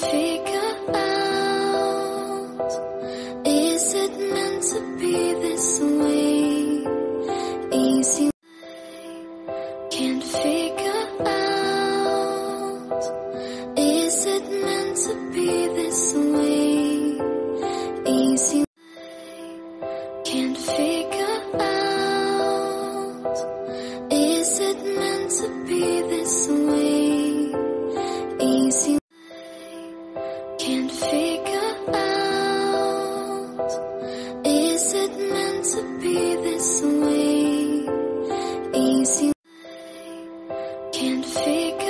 figure out Is it meant to be this way? Easy Can't figure out Is it meant to be this way? Easy Can't figure out Is it meant to be this way? Easy can't figure out Is it meant to be this way? Easy Can't figure